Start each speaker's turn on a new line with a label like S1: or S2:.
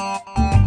S1: Música